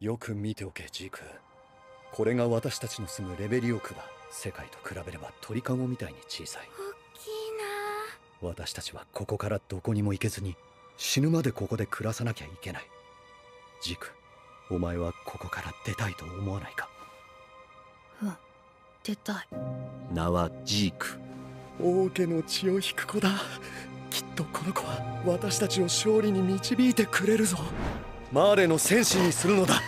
よく見ておけジーク。これが私たちの住むレベリオ区だ。世界と比べれば鳥かごみたいに小さい。大きいな。私たちはここからどこにも行けずに死ぬまでここで暮らさなきゃいけない。ジークお前はここから出たいと思わないか？うん出たい。名はジーク。王家の血を引く子だ。きっとこの子は私たちを勝利に導いてくれるぞマーレの戦士にするのだ。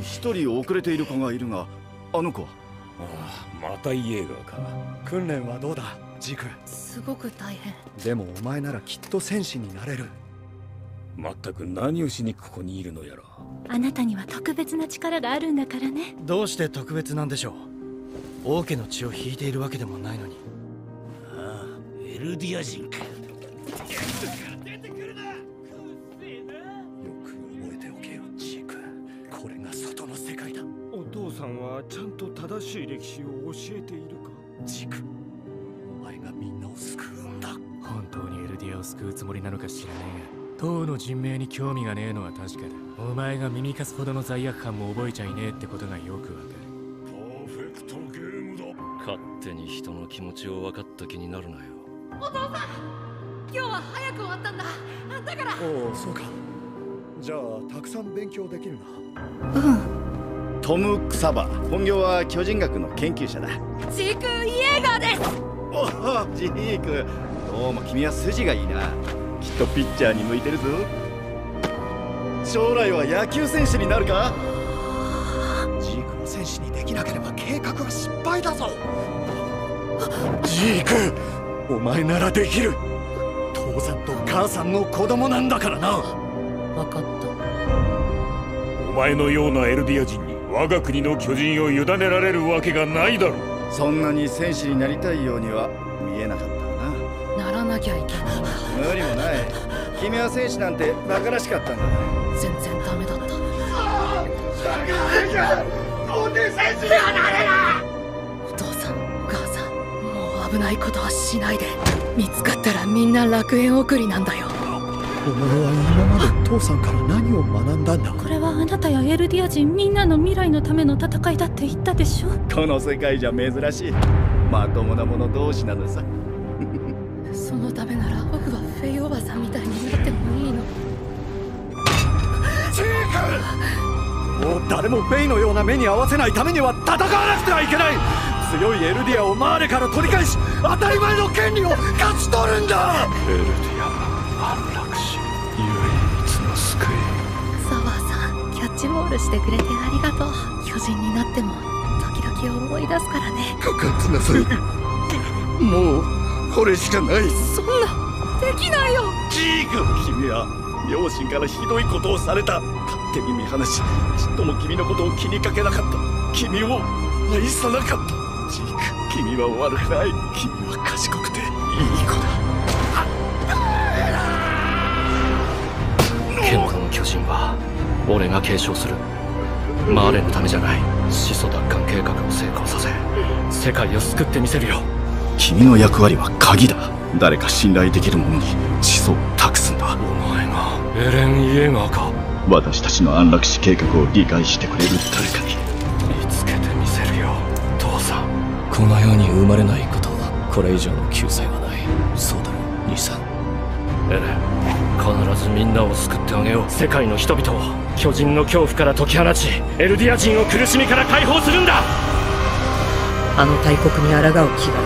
一人遅れている子がいるがあの子は？ああまたイエーガーか。訓練はどうだ？ジクすごく大変。でもお前ならきっと戦士になれる。まったく何をしにここにいるのやら。あなたには特別な力があるんだからね。どうして特別なんでしょう？王家の血を引いているわけでもないのに。ああエルディア人かはちゃんと正しい歴史を教えているか？ジクお前がみんなを救うんだ。本当にエルディアを救うつもりなのか知らねえが。党の人命に興味がねえのは確かだ。お前が耳かすほどの罪悪感も覚えちゃいねえってことがよくわかる。パーフェクトゲームだ。勝手に人の気持ちを分かった気になるなよ。お父さん今日は早く終わったんだ。だから。おおそうか。じゃあたくさん勉強できるな。うんトム・クサバ。本業は巨人学の研究者だ。ジーク・イエーガーです。おおジーク。どうも君は筋がいいな。きっとピッチャーに向いてるぞ。将来は野球選手になるか？ジークを選手にできなければ計画は失敗だぞ。ジークお前ならできる。父さんと母さんの子供なんだからな。分かった。お前のようなエルディア人に我が国の巨人を委ねられるわけがないだろう。そんなに戦士になりたいようには見えなかったな。ならなきゃいけない。無理もない。君は戦士なんて馬鹿らしかったんだ全然ダメだった。お父さんお母さんもう危ないことはしないで。見つかったらみんな楽園送りなんだよ。お前は今まで父さんから何を学んだんだ？これはあなたやエルディア人みんなの未来のための戦いだって言ったでしょ？この世界じゃ珍しい。まともな者同士なのさ。そのためなら僕はフェイおばさんみたいになってもいいの。ジークもう誰もフェイのような目に合わせないためには戦わなくてはいけない。強いエルディアをマーレから取り返し当たり前の権利を勝ち取るんだ。エルディア安楽死ッチボールしてくれてありがとう。巨人になっても時々思い出すからね。かかってなさい。もうこれしかない。そんなできないよ。ジーク君は両親からひどいことをされた。勝手に見放しちっとも君のことを気にかけなかった。君を愛さなかった。ジーク君は悪くない。君は賢くていい子だ。剣俺が継承する。マーレのためじゃない。始祖奪還計画を成功させ世界を救ってみせるよ。君の役割は鍵だ。誰か信頼できる者に始祖を託すんだ。お前がエレン・イエーガーか？私たちの安楽死計画を理解してくれる。誰かに見つけてみせるよ。父さん。この世に生まれないことこれ以上の救済はない。そうだろ兄さんエレン必ずみんなを救ってあげよう。世界の人々を巨人の恐怖から解き放ちエルディア人を苦しみから解放するんだ。あの大国に抗う気が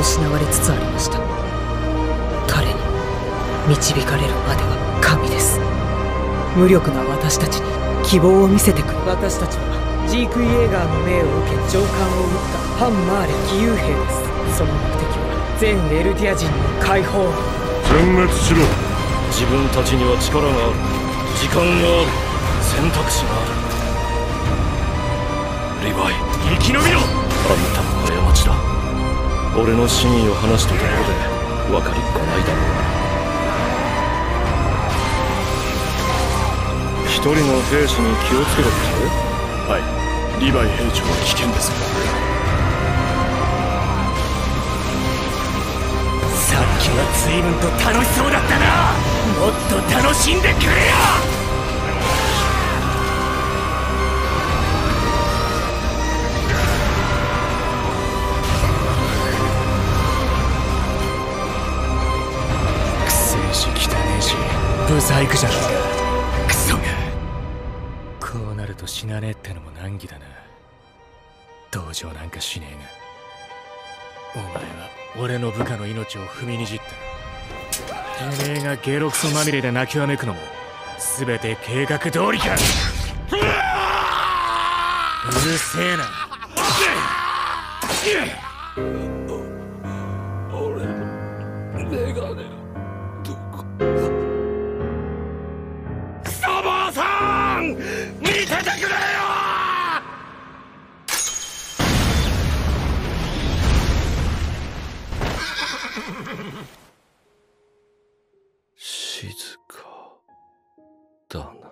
失われつつありました。彼に導かれるまでは神です。無力な私たちに希望を見せてくる私たちはジーク・イエーガーの命を受け上官を撃ったハン・マーレ義勇兵です。その目的は全エルディア人の解放全滅しろ。自分たちには力がある。時間がある。選択肢がある。リヴァイ。生き延びろ。あんたの過ちだ。俺の真意を話したところで分かりっこないだろう。一人の兵士に気をつけろってはい。リヴァイ兵長は危険ですさっきは随分と楽しそうだったな。もっと楽しんでくれよ。ブサイクじゃろうか。クソが。こうなると死なねえってのも難儀だな。同情なんかしねえが。お前は俺の部下の命を踏みにじったてめえがゲロクソまみれで泣きわめくのも全て計画通りかうるせえな。俺メガネどこクソ坊さん見ててくれ Тон.